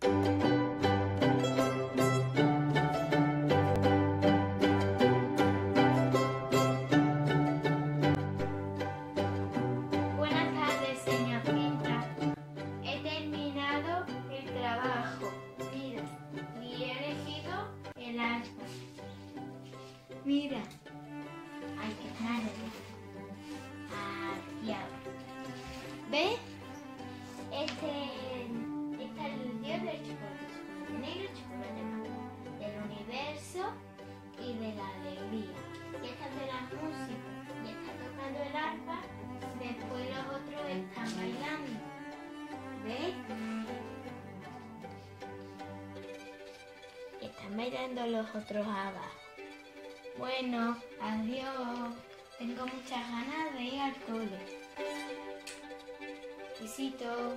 Buenas tardes señorita. He terminado el trabajo. Mira, y he elegido el arco. Mira, hay que pararlo. están bailando los otros abas. Bueno, adiós. Tengo muchas ganas de ir al cole. Besito.